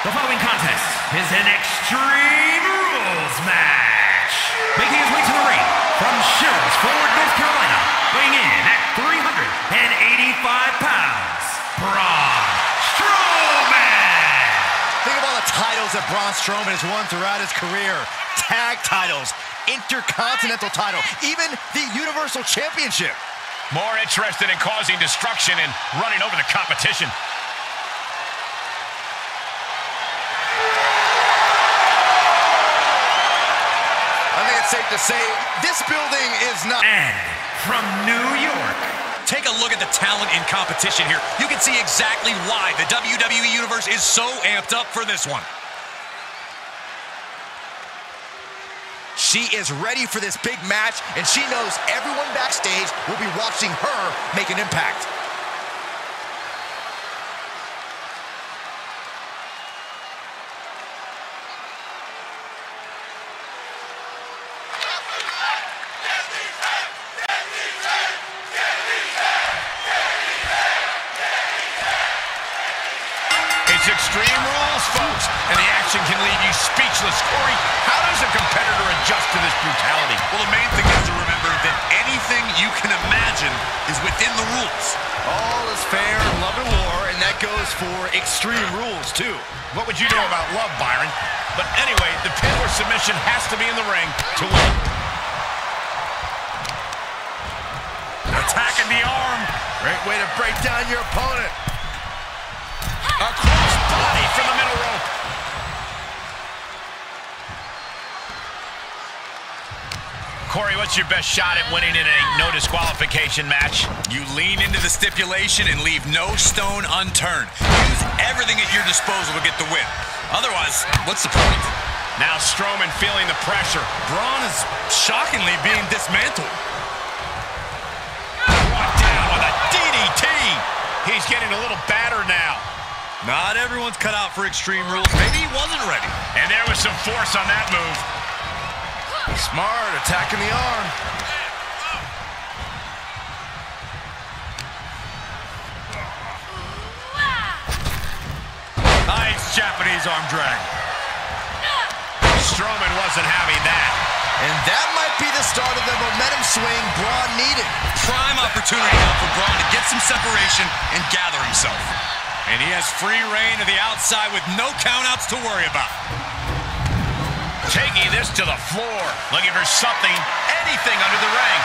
The following contest is an Extreme Rules match. Making his way to the ring from Sherrills-Ford, North Carolina, weighing in at 385 pounds, Braun Strowman. Think of all the titles that Braun Strowman has won throughout his career. Tag titles, Intercontinental title, even the Universal Championship. More interested in causing destruction and running over the competition. Safe to say this building is not... And from New York, Take a look at the talent in competition here. You can see exactly why the WWE Universe is so amped up for this one. She is ready for this big match, and she knows everyone backstage will be watching her make an impact. Corey, how does a competitor adjust to this brutality? Well, the main thing is to remember that anything you can imagine is within the rules. All is fair in love and war, and that goes for extreme rules, too. What would you know about love, Byron? But anyway, the pin or submission has to be in the ring to win. Attacking the arm. Great way to break down your opponent. A cross body from the middle rope. Corey, what's your best shot at winning in a no disqualification match? You lean into the stipulation and leave no stone unturned. Use everything at your disposal to get the win. Otherwise, what's the point? Now Strowman feeling the pressure. Braun is shockingly being dismantled. Brought down with a DDT. He's getting a little battered now. Not everyone's cut out for extreme rules. Maybe he wasn't ready. And there was some force on that move. Smart, attacking the arm. Nice Japanese arm drag. Strowman wasn't having that. And that might be the start of the momentum swing Braun needed. Prime opportunity now for Braun to get some separation and gather himself. And he has free reign to the outside with no countouts to worry about. Taking this to the floor. Looking for something, anything under the ring.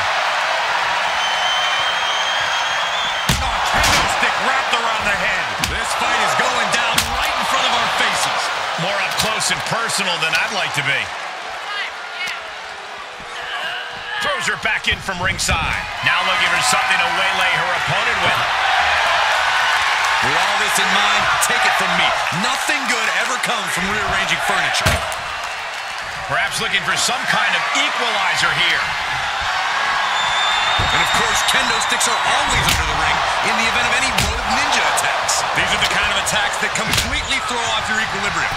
Stick wrapped around the head. This fight is going down right in front of our faces. More up close and personal than I'd like to be. Throws her back in from ringside. Now looking for something to waylay her opponent with. With all this in mind, take it from me. Nothing good ever comes from rearranging furniture. Perhaps looking for some kind of equalizer here. And of course, kendo sticks are always under the ring in the event of any rogue ninja attacks. These are the kind of attacks that completely throw off your equilibrium.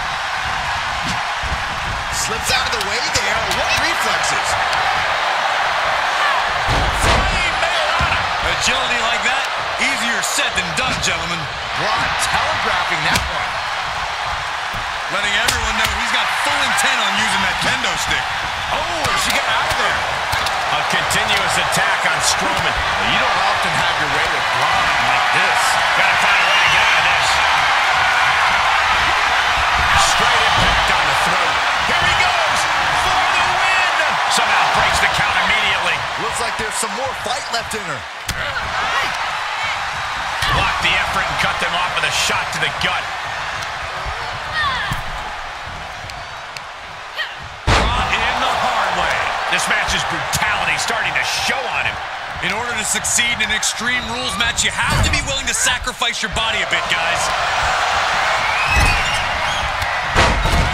Slips out of the way there. What reflexes? Agility like that, easier said than done, gentlemen. Braun telegraphing that one. Letting everyone know he's got full intent on using that kendo stick. Oh, she got out of there. A continuous attack on Strowman. You don't often have your way with Braun like this. Gotta find a way to get out of this. Straight impact on the throat. Here he goes for the win. Somehow breaks the count immediately. Looks like there's some more fight left in her. Blocked the effort and cut them off with a shot to the gut. Match's brutality starting to show on him. In order to succeed in an Extreme Rules match, you have to be willing to sacrifice your body a bit, guys.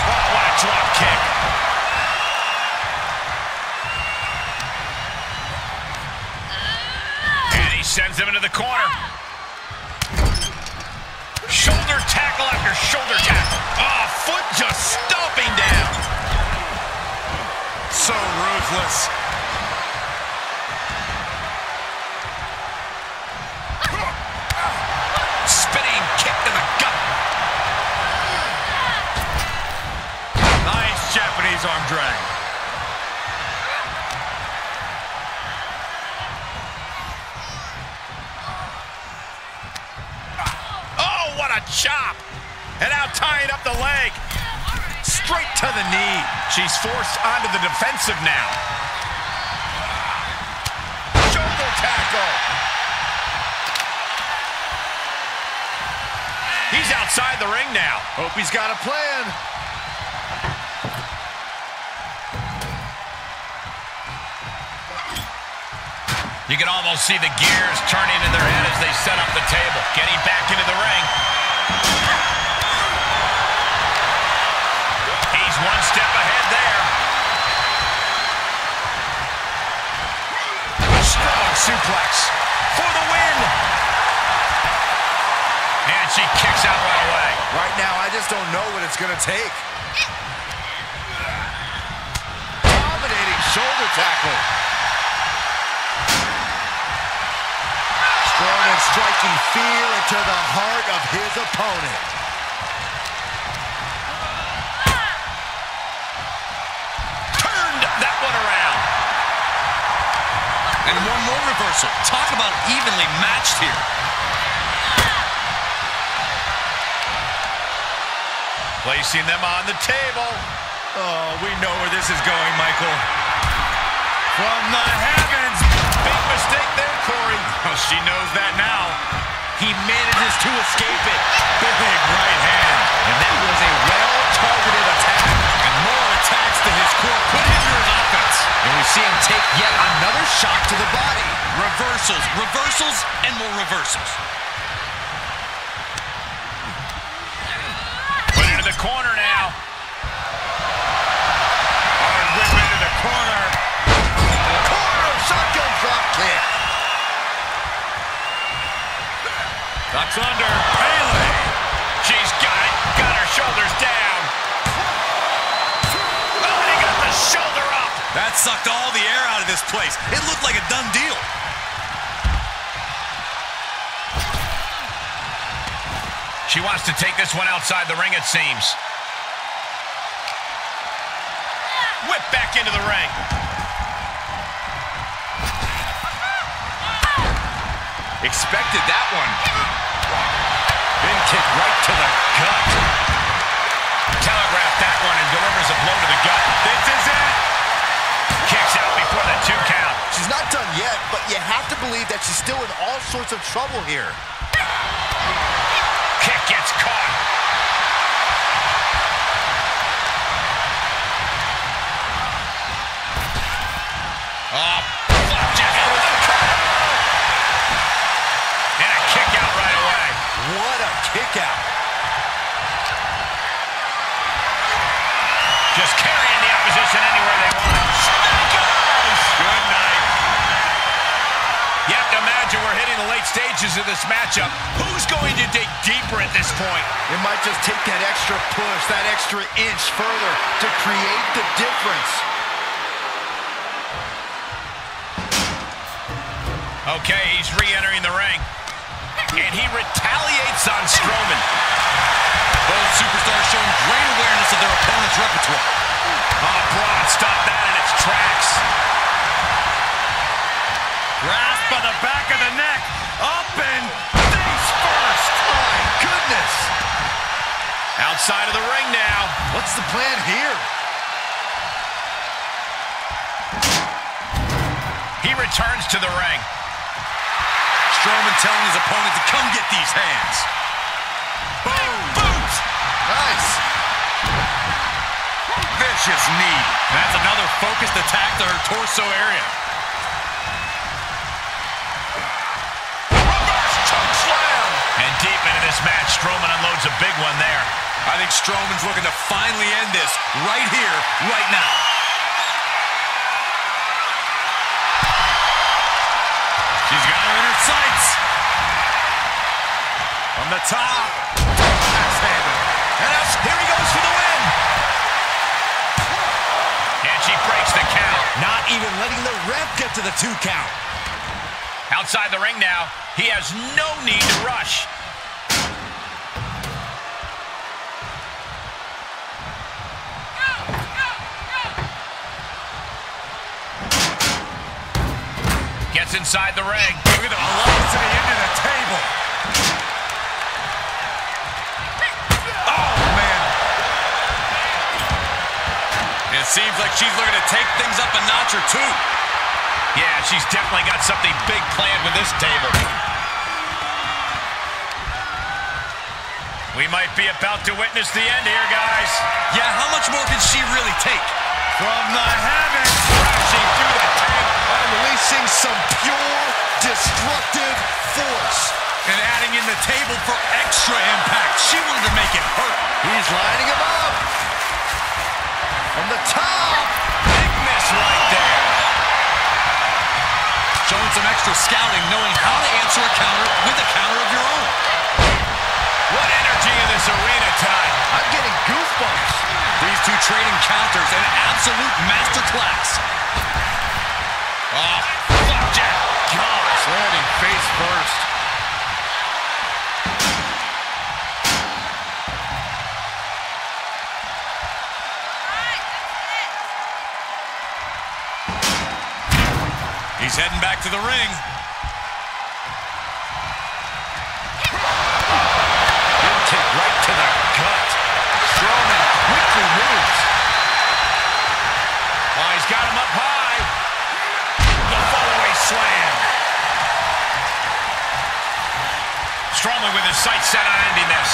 Oh, what a drop kick. And he sends him into the corner. Shoulder tackle after shoulder tackle. Oh, foot just stomping down. So ruthless. Spinning kick to the gut. his arm drag. Oh, what a chop! And now tying up the leg. Straight to the knee. She's forced onto the defensive now. Shoulder tackle. He's outside the ring now. Hope he's got a plan. You can almost see the gears turning in their head as they set up the table. Getting back into the ring. Suplex for the win. And she kicks out right away. Right now, I just don't know what it's going to take. Dominating shoulder tackle. Strowman striking fear into the heart of his opponent. And one more reversal. Talk about evenly matched here. Placing them on the table. Oh, we know where this is going, Michael. From the heavens. Big mistake there, Corey. Well, she knows that now. He manages to escape it. Big right see him take yet another shot to the body. Reversals, reversals, and more reversals. Put into the corner now. Hard whip into the corner. Corner shotgun drop kick. Ducks under. That sucked all the air out of this place. It looked like a done deal. She wants to take this one outside the ring, it seems. Whip back into the ring. Expected that one. Big kick right to the gut. Telegraphed that one and delivers a blow to the gut. This is it. Kicks out before the two count. She's not done yet, but you have to believe that she's still in all sorts of trouble here. Kick gets caught. Stages of this matchup. Who's going to dig deeper at this point? It might just take that extra push, that extra inch further to create the difference. Okay, he's re-entering the ring. And he retaliates on Strowman. Both superstars showing great awareness of their opponent's repertoire. Oh, Braun stopped that in its tracks. Grasp on the back of the neck. Outside of the ring now. What's the plan here? He returns to the ring. Strowman telling his opponent to come get these hands. Boom! Nice. Vicious knee. That's another focused attack to her torso area. This match, Strowman unloads a big one there. I think Strowman's looking to finally end this right here, right now. She's got her in her sights. From the top. And up, here he goes for the win. And she breaks the count. Not even letting the ref get to the two count. Outside the ring now, he has no need to rush. Inside the ring. Look at the velocity into the table. Oh, man. It seems like she's looking to take things up a notch or two. Yeah, she's definitely got something big planned with this table. We might be about to witness the end here, guys. Yeah, how much more can she really take? From the heavens, crashing through the tank. Unleashing some pure, destructive force. And adding in the table for extra impact. She wanted to make it hurt. He's lining him up. From the top. Big miss right there. Showing some extra scouting, knowing how to answer a counter with a counter of your own. What energy in this arena tonight. I'm getting goosebumps. These two trading counters, an absolute masterclass. Oh, flapjack. Gosh, Landing face first. He's heading back to the ring. With his sights set on ending this.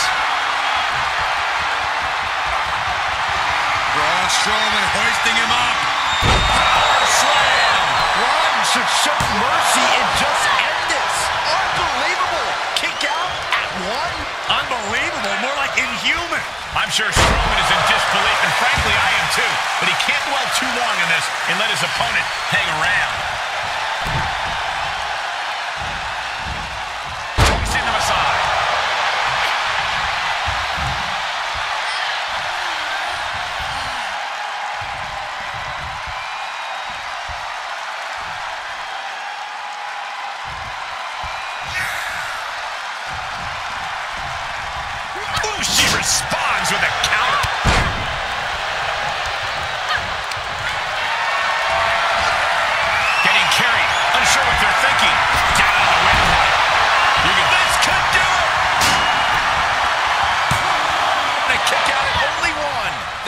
Braun Strowman hoisting him up. Power slam. Braun should show mercy and just end this. Unbelievable. Kick out at one. Unbelievable, more like inhuman. I'm sure Strowman is in disbelief, and frankly, I am too. But he can't dwell too long in this and let his opponent hang around.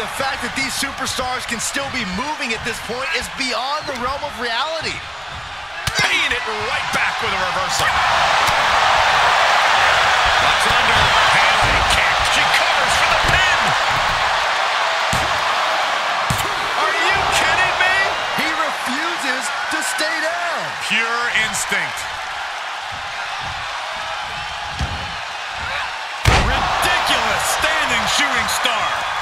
The fact that these superstars can still be moving at this point is beyond the realm of reality. Paying it right back with a reversal. What's under? Handling kick. She covers for the pin. Are you kidding me? He refuses to stay down. Pure instinct.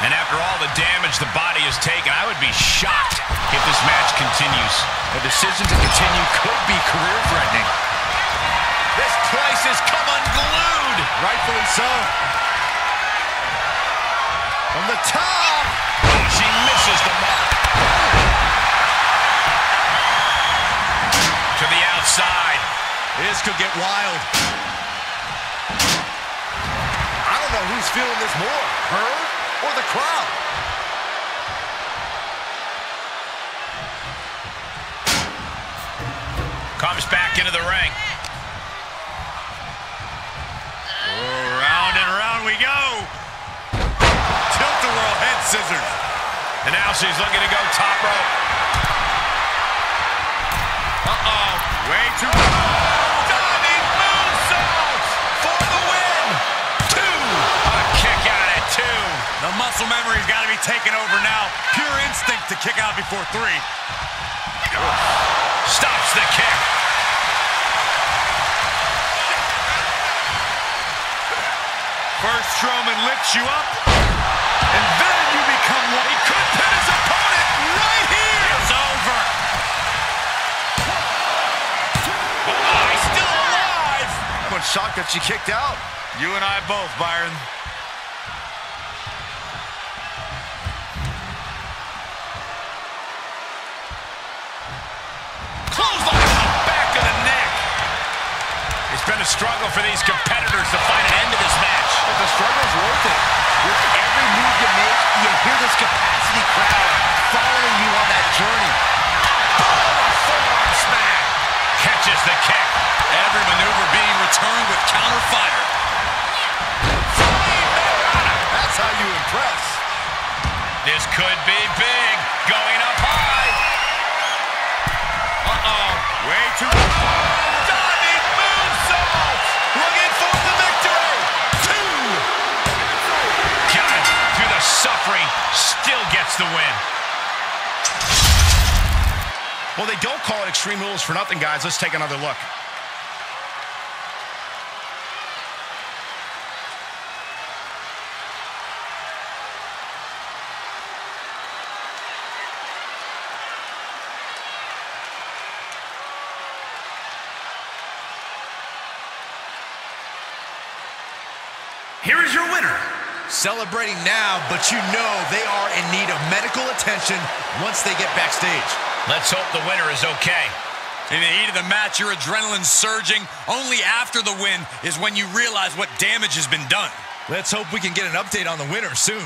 And after all the damage the body has taken, I would be shocked if this match continues. A decision to continue could be career-threatening. This place has come unglued. Rightfully so. From the top. She misses the mark. To the outside. This could get wild. I don't know who's feeling this more, her or the crowd. Comes back into the ring. Round and round we go. Tilt-a-whirl head scissors. And now she's looking to go top rope. Uh-oh. Way too Diving The muscle memory's got to be taken over now. Pure instinct to kick out before three. Stops the kick. First Strowman lifts you up, and then you become one. He could pin his opponent right here. It's over. Oh, he's still alive. Everyone's shocked that she kicked out. You and I both, Byron. A struggle for these competitors to find an end to this match. But the struggle's worth it. With every move you make, you hear this capacity crowd following you on that journey. Forearm smack. Catches Catches the kick. Every maneuver being returned with counter fire. That's how you impress. This could be big. Going up high. Gets the win. Well, they don't call it Extreme Rules for nothing, guys. Let's take another look. Here is your winner, Celebrating now, but you know they are in need of medical attention once they get backstage. Let's hope the winner is okay. In the heat of the match, your adrenaline surging. Only after the win is when you realize what damage has been done. Let's hope we can get an update on the winner soon.